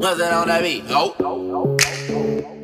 What's that on that beat? Oh.